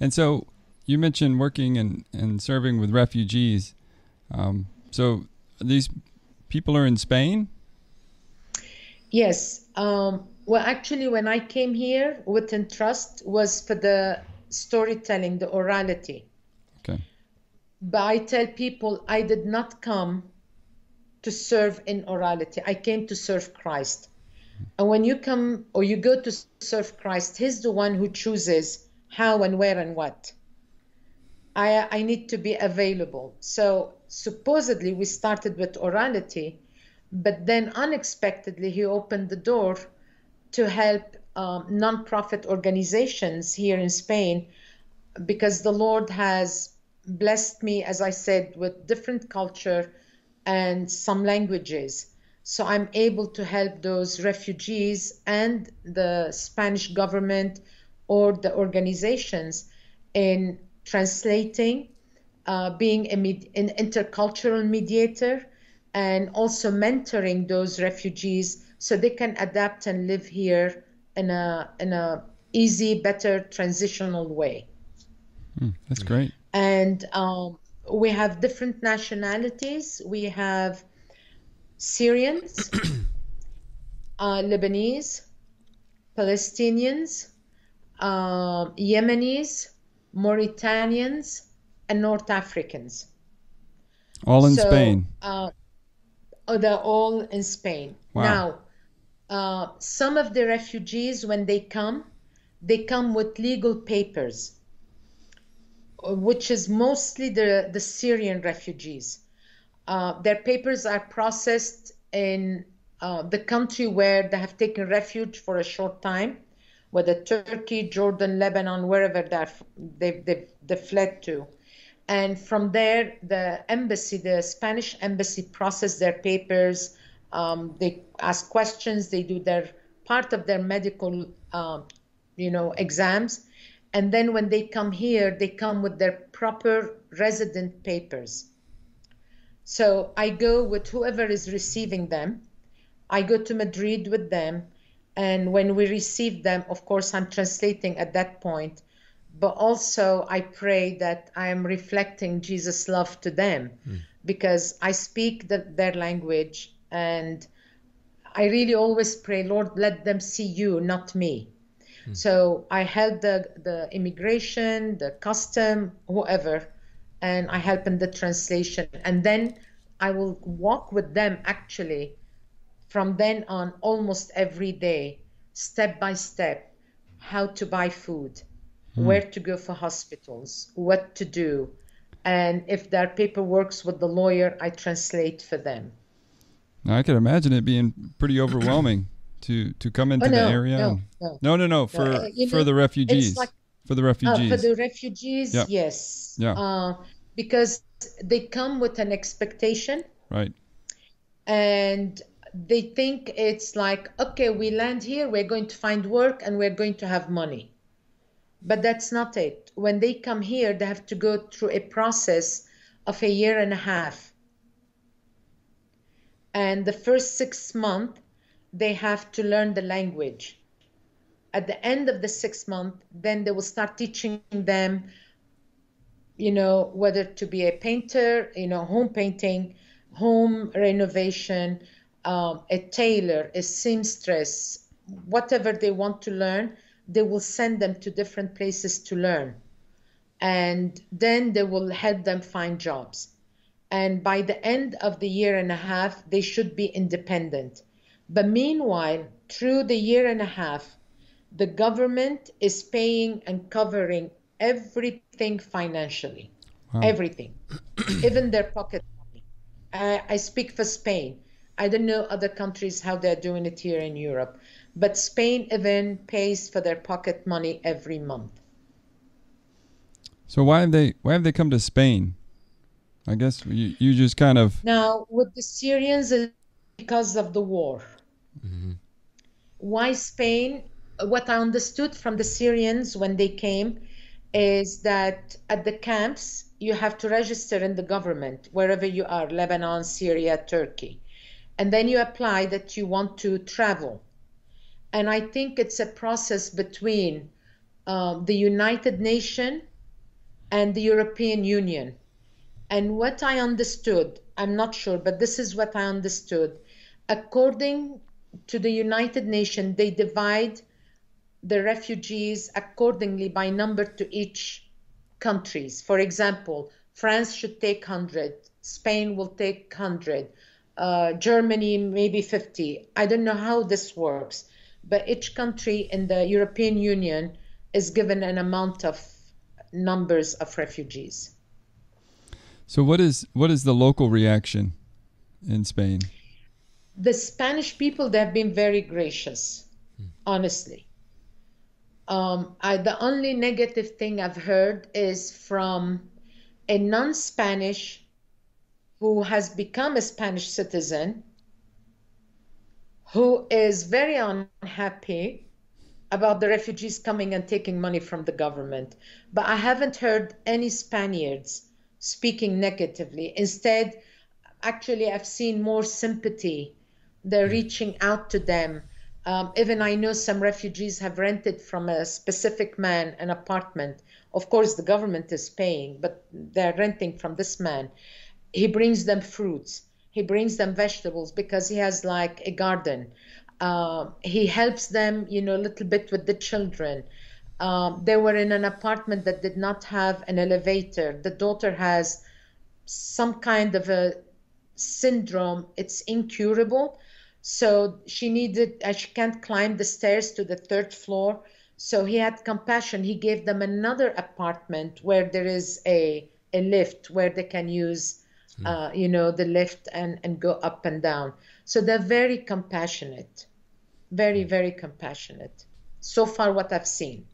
And so you mentioned working and, and serving with refugees. Um, so these people are in Spain? Yes. Um, well, actually, when I came here, Within Trust was for the storytelling, the orality. Okay. But I tell people I did not come to serve in orality. I came to serve Christ. And when you come or you go to serve Christ, He's the one who chooses how and where and what. I, I need to be available. So supposedly we started with orality, but then unexpectedly he opened the door to help um, nonprofit organizations here in Spain because the Lord has blessed me, as I said, with different culture and some languages. So I'm able to help those refugees and the Spanish government or the organizations in translating, uh, being a med- an intercultural mediator, and also mentoring those refugees so they can adapt and live here in a in a easy, better transitional way. Mm, that's great. And um, we have different nationalities. We have Syrians, uh, Lebanese, Palestinians, uh, Yemenis, Mauritanians, and North Africans. All in so, Spain. Uh, oh, they're all in Spain. Wow. Now, uh, some of the refugees, when they come, they come with legal papers, which is mostly the, the Syrian refugees. Uh, their papers are processed in uh, the country where they have taken refuge for a short time, whether Turkey, Jordan, Lebanon, wherever they've, they've, they've fled to. And from there, the embassy, the Spanish embassy, process their papers. Um, they ask questions. They do their part of their medical, uh, you know, exams. And then when they come here, they come with their proper resident papers. So I go with whoever is receiving them. I go to Madrid with them. And when we receive them, of course, I'm translating at that point. But also, I pray that I am reflecting Jesus' love to them mm. because I speak the, their language. And I really always pray, Lord, let them see you, not me. Mm. So I help the, the immigration, the custom, whoever and I help in the translation. And then I will walk with them actually from then on almost every day, step by step, how to buy food, hmm. where to go for hospitals, what to do. And if their paperwork's with the lawyer, I translate for them. Now, I can imagine it being pretty overwhelming to to come into oh, no, the area. No, no, no, no, no for uh, for know, the refugees. Like, for the refugees. Uh, for the refugees, yes. Yeah. Uh, because they come with an expectation. Right. And they think it's like, okay, we land here, we're going to find work and we're going to have money. But that's not it. When they come here, they have to go through a process of a year and a half. And the first six months, they have to learn the language. At the end of the six months, then they will start teaching them you know, whether to be a painter, you know, home painting, home renovation, um, a tailor, a seamstress, whatever they want to learn, they will send them to different places to learn. And then they will help them find jobs. And by the end of the year and a half, they should be independent. But meanwhile, through the year and a half, the government is paying and covering everything financially, wow. everything, even their pocket money. I, I speak for Spain. I don't know other countries how they're doing it here in Europe, but Spain even pays for their pocket money every month. So why have they why have they come to Spain? I guess you, you just kind of now with the Syrians because of the war. Mm-hmm. Why Spain? What I understood from the Syrians when they came is that at the camps you have to register in the government wherever you are lebanon syria turkey and then you apply that you want to travel and i think it's a process between um, the united nations and the European Union. And what I understood, I'm not sure, but this is what I understood. According to the United Nations, they divide the refugees accordingly by number to each countries. For example, France should take 100, Spain will take 100, uh, Germany maybe 50. I don't know how this works, but each country in the European Union is given an amount of numbers of refugees. So what is what is the local reaction in Spain? The Spanish people they have been very gracious, hmm. honestly. Um, I, the only negative thing I've heard is from a non-Spanish who has become a Spanish citizen, who is very unhappy about the refugees coming and taking money from the government. But I haven't heard any Spaniards speaking negatively. Instead, actually, I've seen more sympathy. They're hmm. reaching out to them. Um, even I know some refugees have rented from a specific man an apartment. Of course, the government is paying, but they're renting from this man. He brings them fruits. He brings them vegetables because he has like a garden. Uh, he helps them, you know, a little bit with the children. Um, they were in an apartment that did not have an elevator. The daughter has some kind of a syndrome. It's incurable. So she needed, uh, she can't climb the stairs to the third floor. So he had compassion. He gave them another apartment where there is a, a lift where they can use, hmm. uh, you know, the lift and, and go up and down. So they're very compassionate very, very compassionate. So far, what I've seen.